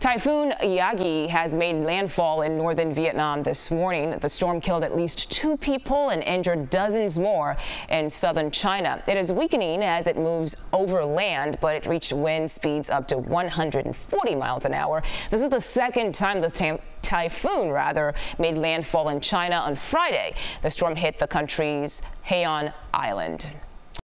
Typhoon Yagi has made landfall in northern Vietnam this morning. The storm killed at least two people and injured dozens more in southern China. It is weakening as it moves over land, but it reached wind speeds up to 140 miles an hour. This is the second time the typhoon rather made landfall in China on Friday. The storm hit the country's Hainan Island.